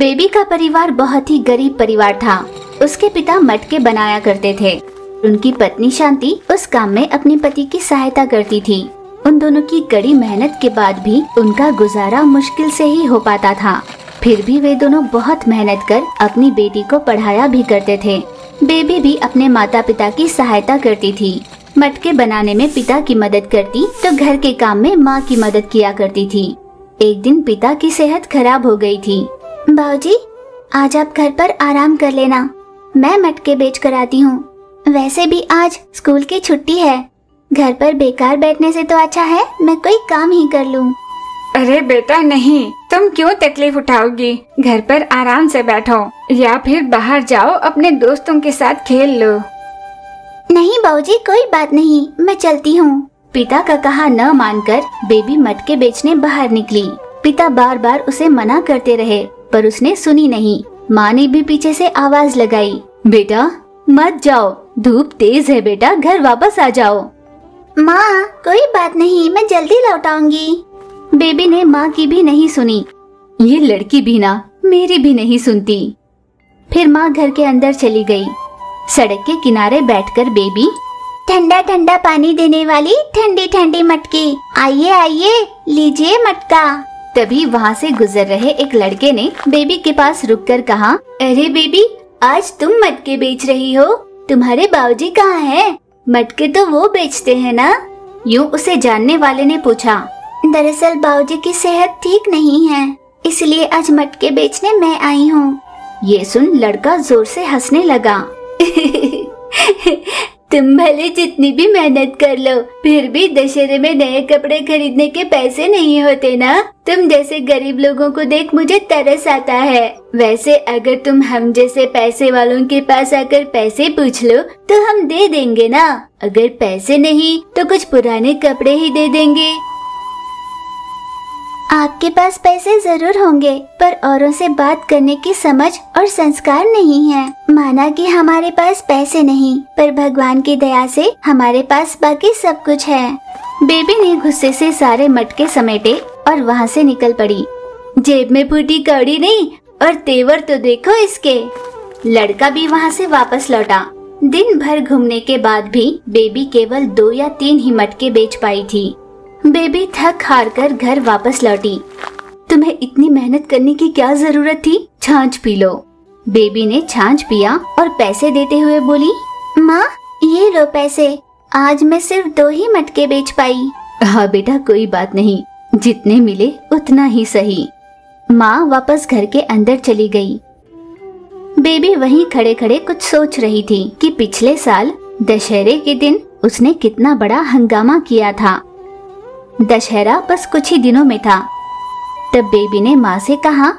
Baby का परिवार बहुत ही गरीब परिवार था। उसके पिता मटके बनाया करते थे। उनकी पत्नी शांति उस काम में अपने पति की सहायता करती थी। उन दोनों की कड़ी मेहनत के बाद भी उनका गुजारा मुश्किल से ही हो पाता था। फिर भी वे दोनों बहुत मेहनत कर अपनी बेटी को पढ़ाया भी करते थे। बेबी भी अपने माता पिता की सहायता करती थी। मटके बनाने में पिता की मदद करती तो घर के काम में माँ की मदद किया करती थी। एक दिन पिता की सेहत खराब हो गई थी। बाबूजी, आज आप घर पर आराम कर लेना। मैं मटके बेच कर आती हूँ। वैसे भी आज स्कूल की छुट्टी है। घर पर बेकार बैठने से तो अच्छा है मैं कोई काम ही कर लूँ। अरे बेटा नहीं तुम क्यों तकलीफ़ उठाओगी? घर पर आराम से बैठो या फिर बाहर जाओ अपने दोस्तों के साथ खेल लो। नहीं बाबूजी कोई बात नहीं मैं चलती हूँ। पिता का कहा न मानकर बेबी मटके बेचने बाहर निकली। पिता बार बार उसे मना करते रहे। पर उसने सुनी नहीं। माँ ने भी पीछे से आवाज़ लगाई, बेटा, मत जाओ। धूप तेज है, बेटा। घर वापस आ जाओ। माँ, कोई बात नहीं। मैं जल्दी लौट आऊँगी। बेबी ने माँ की भी नहीं सुनी। ये लड़की भी ना, मेरी भी नहीं सुनती। फिर माँ घर के अंदर चली गई। सड़क के किनारे बैठकर बेबी, ठंडा ठंडा पानी देने वाली ठंडी ठंडी मटकी। आइए आइए, लीजिए मटका। तभी वहाँ से गुजर रहे एक लड़के ने बेबी के पास रुककर कहा, अरे बेबी, आज तुम मटके बेच रही हो तुम्हारे बाबूजी कहाँ हैं? मटके तो वो बेचते हैं ना? यूँ उसे जानने वाले ने पूछा, दरअसल बाबूजी की सेहत ठीक नहीं है, इसलिए आज मटके बेचने मैं आई हूँ ये सुन लड़का ज़ोर से हंसने लगा तुम भले जितनी भी मेहनत कर लो, फिर भी दशहरे में नए कपड़े खरीदने के पैसे नहीं होते ना? तुम जैसे गरीब लोगों को देख मुझे तरस आता है। वैसे अगर तुम हम जैसे पैसे वालों के पास आकर पैसे पूछ लो तो हम दे देंगे ना? अगर पैसे नहीं तो कुछ पुराने कपड़े ही दे देंगे। आपके पास पैसे ज़रूर होंगे, पर औरों से बात करने की समझ और संस्कार नहीं है। माना कि हमारे पास पैसे नहीं, पर भगवान की दया से हमारे पास बाकी सब कुछ है। बेबी ने गुस्से से सारे मटके समेटे और वहाँ से निकल पड़ी। जेब में फूटी कौड़ी नहीं, और तेवर तो देखो इसके। लड़का भी वहाँ से वापस लौटा। दिन भर घूमने के बाद भी बेबी केवल दो या तीन ही मटके बेच पाई थी। बेबी थक हार कर घर वापस लौटी। तुम्हें इतनी मेहनत करने की क्या ज़रूरत थी? छाछ पी लो। बेबी ने छाछ पिया और पैसे देते हुए बोली, माँ, ये लो पैसे। आज मैं सिर्फ़ दो ही मटके बेच पाई। हाँ बेटा, कोई बात नहीं। जितने मिले उतना ही सही। माँ वापस घर के अंदर चली गई। बेबी वहीं खड़े खड़े कुछ सोच रही थी कि पिछले साल दशहरे के दिन उसने कितना बड़ा हंगामा किया था। दशहरा बस कुछ ही दिनों में था। तब बेबी ने माँ से कहा,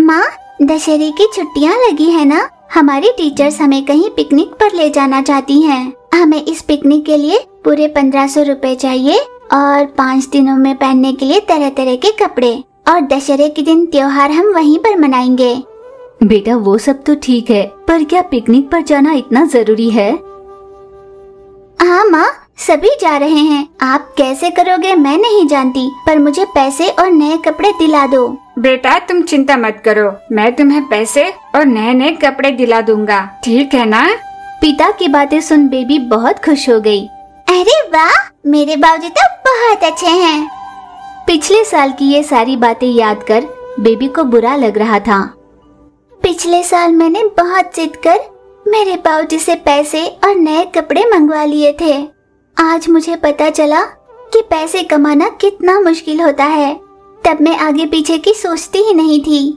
माँ, दशहरे की छुट्टियाँ लगी है ना? हमारी टीचर्स हमें कहीं पिकनिक पर ले जाना चाहती हैं। हमें इस पिकनिक के लिए पूरे पंद्रह सौ रूपए चाहिए और पाँच दिनों में पहनने के लिए तरह तरह के कपड़े। और दशहरे के दिन त्योहार हम वहीं पर मनाएँगे। बेटा, वो सब तो ठीक है, पर क्या पिकनिक पर जाना इतना ज़रूरी है? हाँ माँ सभी जा रहे हैं। आप कैसे करोगे मैं नहीं जानती पर मुझे पैसे और नए कपड़े दिला दो। बेटा तुम चिंता मत करो। मैं तुम्हें पैसे और नए नए कपड़े दिला दूँगा। ठीक है ना? पिता की बातें सुन बेबी बहुत खुश हो गई। अरे वाह! मेरे बाबूजी तो बहुत अच्छे हैं। पिछले साल की ये सारी बातें याद कर बेबी को बुरा लग रहा था। पिछले साल मैंने बहुत जिद कर मेरे बाबूजी से पैसे और नए कपड़े मंगवा लिए थे। आज मुझे पता चला कि पैसे कमाना कितना मुश्किल होता है। तब मैं आगे पीछे की सोचती ही नहीं थी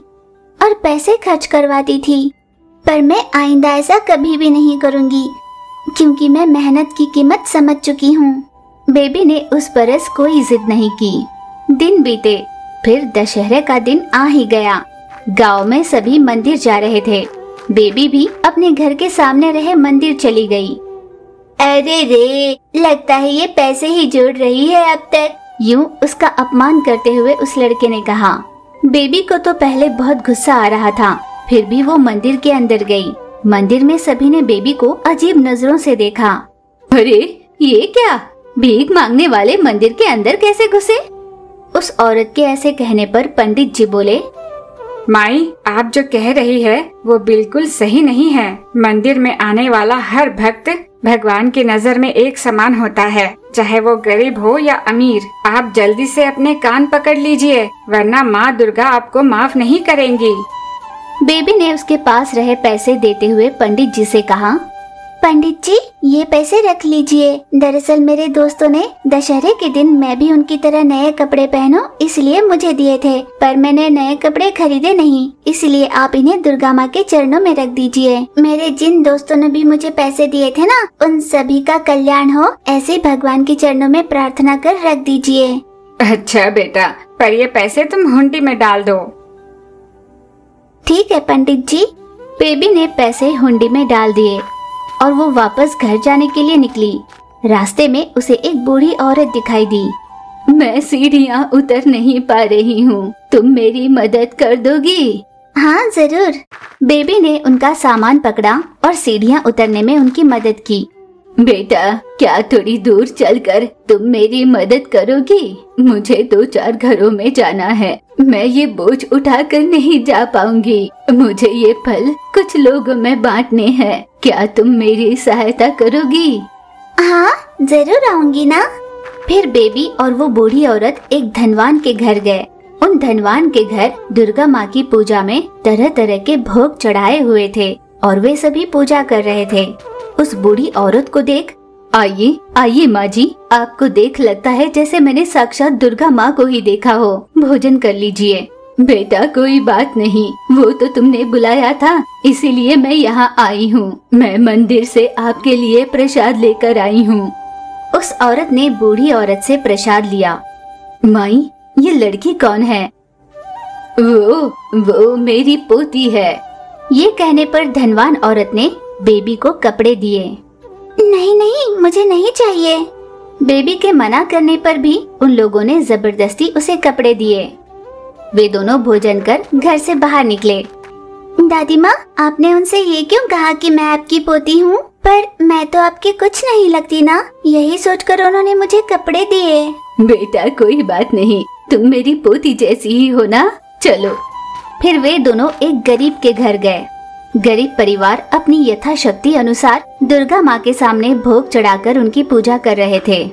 और पैसे खर्च करवाती थी। पर मैं आइंदा ऐसा कभी भी नहीं करूँगी, क्योंकि मैं मेहनत की कीमत समझ चुकी हूँ। बेबी ने उस बरस कोई जिद नहीं की। दिन बीते, फिर दशहरे का दिन आ ही गया। गाँव में सभी मंदिर जा रहे थे। बेबी भी अपने घर के सामने रहे मंदिर चली गई। अरे रे, लगता है ये पैसे ही जोड़ रही है अब तक। यूँ उसका अपमान करते हुए उस लड़के ने कहा, बेबी को तो पहले बहुत गुस्सा आ रहा था, फिर भी वो मंदिर के अंदर गई। मंदिर में सभी ने बेबी को अजीब नज़रों से देखा। अरे, ये क्या? भीख मांगने वाले मंदिर के अंदर कैसे घुसे? उस औरत के ऐसे कहने पर पंडित जी बोले, माई, आप जो कह रही है, वो बिल्कुल सही नहीं है। मंदिर में आने वाला हर भक्त भगवान की नज़र में एक समान होता है, चाहे वो गरीब हो या अमीर। आप जल्दी से अपने कान पकड़ लीजिए, वरना माँ दुर्गा आपको माफ़ नहीं करेंगी। बेबी ने उसके पास रहे पैसे देते हुए पंडित जी से कहा पंडित जी ये पैसे रख लीजिए। दरअसल मेरे दोस्तों ने दशहरे के दिन मैं भी उनकी तरह नए कपड़े पहनो इसलिए मुझे दिए थे। पर मैंने नए कपड़े खरीदे नहीं इसलिए आप इन्हें दुर्गा माँ के चरणों में रख दीजिए। मेरे जिन दोस्तों ने भी मुझे पैसे दिए थे ना उन सभी का कल्याण हो ऐसे भगवान के चरणों में प्रार्थना कर रख दीजिए। अच्छा बेटा पर ये पैसे तुम हुंडी में डाल दो। ठीक है पंडित जी। बेबी ने पैसे हुंडी में डाल दिए। और वो वापस घर जाने के लिए निकली। रास्ते में उसे एक बूढ़ी औरत दिखाई दी। मैं सीढ़ियाँ उतर नहीं पा रही हूँ। तुम मेरी मदद कर दोगी? हाँ ज़रूर। बेबी ने उनका सामान पकड़ा और सीढ़ियाँ उतरने में उनकी मदद की। बेटा, क्या थोड़ी दूर चलकर तुम मेरी मदद करोगी? मुझे दो चार घरों में जाना है। मैं ये बोझ उठाकर नहीं जा पाऊँगी। मुझे ये फल कुछ लोगों में बांटने हैं। क्या तुम मेरी सहायता करोगी? हाँ ज़रूर आऊँगी ना। फिर बेबी और वो बूढ़ी औरत एक धनवान के घर गए। उन धनवान के घर दुर्गा माँ की पूजा में तरह तरह के भोग चढ़ाए हुए थे और वे सभी पूजा कर रहे थे। उस बूढ़ी औरत को देख आइए आइए माँ जी आपको देख लगता है जैसे मैंने साक्षात दुर्गा माँ को ही देखा हो। भोजन कर लीजिए। बेटा कोई बात नहीं। वो तो तुमने बुलाया था इसीलिए मैं यहाँ आई हूँ। मैं मंदिर से आपके लिए प्रसाद लेकर आई हूँ। उस औरत ने बूढ़ी औरत से प्रसाद लिया। माई ये लड़की कौन है? वो वो मेरी पोती है। ये कहने पर धनवान औरत ने बेबी को कपड़े दिए। नहीं नहीं मुझे नहीं चाहिए। बेबी के मना करने पर भी उन लोगों ने ज़बरदस्ती उसे कपड़े दिए। वे दोनों भोजन कर घर से बाहर निकले। दादी माँ आपने उनसे ये क्यों कहा कि मैं आपकी पोती हूँ? पर मैं तो आपके कुछ नहीं लगती ना। यही सोचकर उन्होंने मुझे कपड़े दिए। बेटा कोई बात नहीं। तुम मेरी पोती जैसी ही हो ना। चलो। फिर वे दोनों एक गरीब के घर गए। गरीब परिवार अपनी यथाशक्ति अनुसार दुर्गा माँ के सामने भोग चढ़ाकर उनकी पूजा कर रहे थे।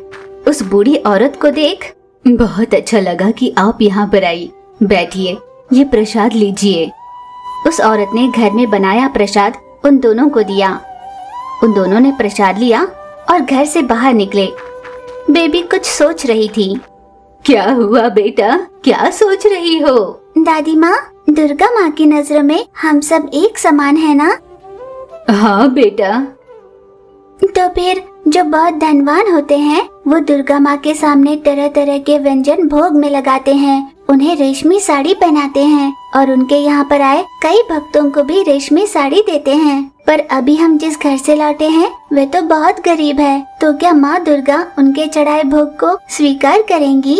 उस बूढ़ी औरत को देख बहुत अच्छा लगा कि आप यहाँ पर आई। बैठिए ये प्रसाद लीजिए। उस औरत ने घर में बनाया प्रसाद उन दोनों को दिया। उन दोनों ने प्रसाद लिया और घर से बाहर निकले। बेबी कुछ सोच रही थी। क्या हुआ बेटा? क्या सोच रही हो? दादी माँ दुर्गा माँ की नज़रों में हम सब एक समान है ना? हाँ बेटा। तो फिर जो बहुत धनवान होते हैं वो दुर्गा माँ के सामने तरह तरह के व्यंजन भोग में लगाते हैं। उन्हें रेशमी साड़ी पहनाते हैं और उनके यहाँ पर आए कई भक्तों को भी रेशमी साड़ी देते हैं। पर अभी हम जिस घर से लौटे हैं, वे तो बहुत गरीब है। तो क्या माँ दुर्गा उनके चढ़ाए भोग को स्वीकार करेंगी?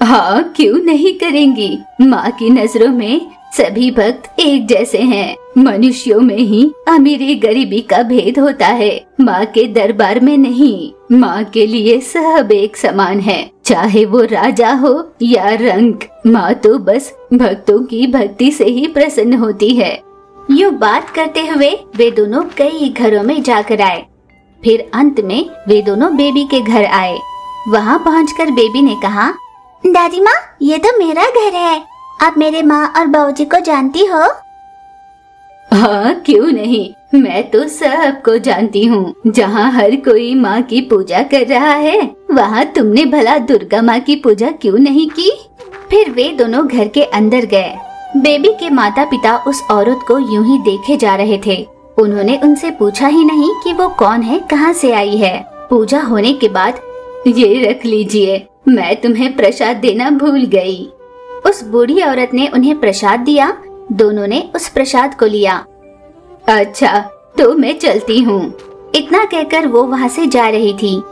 हाँ क्यों नहीं करेंगी? माँ की नज़रों में सभी भक्त एक जैसे हैं। मनुष्यों में ही अमीरी गरीबी का भेद होता है। माँ के दरबार में नहीं, माँ के लिए सब एक समान है। चाहे वो राजा हो या रंग, माँ तो बस भक्तों की भक्ति से ही प्रसन्न होती है। यू बात करते हुए वे दोनों कई घरों में जाकर आए। फिर अंत में वे दोनों बेबी के घर आए। वहाँ पहुँच बेबी ने कहा, दादी माँ, ये तो मेरा घर है। आप मेरे माँ और बाबूजी को जानती हो? हाँ क्यों नहीं? मैं तो सबको जानती हूँ। जहाँ हर कोई माँ की पूजा कर रहा है, वहाँ तुमने भला दुर्गा माँ की पूजा क्यों नहीं की? फिर वे दोनों घर के अंदर गए। बेबी के माता पिता उस औरत को यूँ ही देखे जा रहे थे। उन्होंने उनसे पूछा ही नहीं कि वो कौन है, कहाँ से आई है। पूजा होने के बाद, ये रख लीजिए, मैं तुम्हें प्रसाद देना भूल गई। उस बूढ़ी औरत ने उन्हें प्रसाद दिया। दोनों ने उस प्रसाद को लिया। अच्छा तो मैं चलती हूँ। इतना कहकर वो वहाँ से जा रही थी।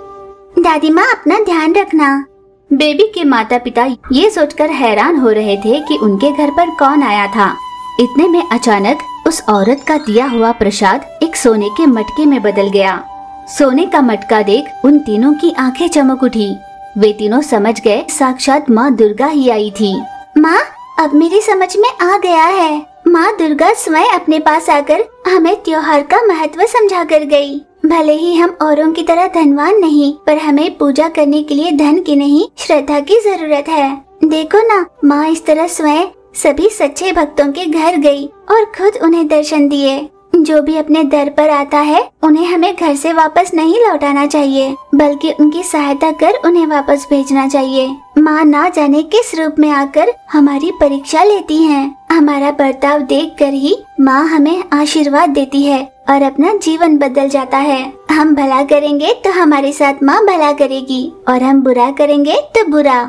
दादी माँ, अपना ध्यान रखना। बेबी के माता पिता ये सोचकर हैरान हो रहे थे कि उनके घर पर कौन आया था। इतने में अचानक उस औरत का दिया हुआ प्रसाद एक सोने के मटके में बदल गया। सोने का मटका देख उन तीनों की आँखें चमक उठी। वे तीनों समझ गए, साक्षात माँ दुर्गा ही आई थी। माँ, अब मेरी समझ में आ गया है। माँ दुर्गा स्वयं अपने पास आकर हमें त्योहार का महत्व समझा कर गई भले ही हम औरों की तरह धनवान नहीं, पर हमें पूजा करने के लिए धन की नहीं, श्रद्धा की ज़रूरत है। देखो ना, माँ इस तरह स्वयं सभी सच्चे भक्तों के घर गई और खुद उन्हें दर्शन दिए। जो भी अपने दर पर आता है, उन्हें हमें घर से वापस नहीं लौटाना चाहिए, बल्कि उनकी सहायता कर उन्हें वापस भेजना चाहिए। माँ ना जाने किस रूप में आकर हमारी परीक्षा लेती हैं। हमारा बर्ताव देखकर ही माँ हमें आशीर्वाद देती है और अपना जीवन बदल जाता है। हम भला करेंगे तो हमारे साथ माँ भला करेगी, और हम बुरा करेंगे तो बुरा।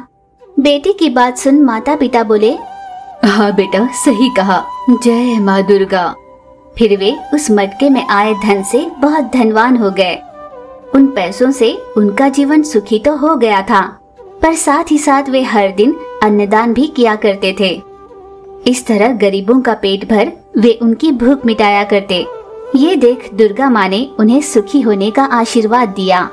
बेटी की बात सुन माता पिता बोले हाँ बेटा, सही कहा। जय माँ दुर्गा। फिर वे उस मटके में आए धन से बहुत धनवान हो गए। उन पैसों से उनका जीवन सुखी तो हो गया था, पर साथ ही साथ वे हर दिन अन्नदान भी किया करते थे। इस तरह गरीबों का पेट भर वे उनकी भूख मिटाया करते। ये देख दुर्गा माँ ने उन्हें सुखी होने का आशीर्वाद दिया।